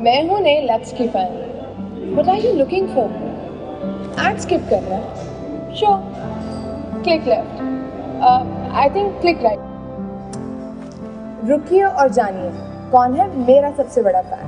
मैं हूँ नए लक्स की fan what are you looking for ad skip कर रहा है. Sure click left I think click right रुकिए और जानिए, कौन है मेरा सबसे बड़ा फ़ैन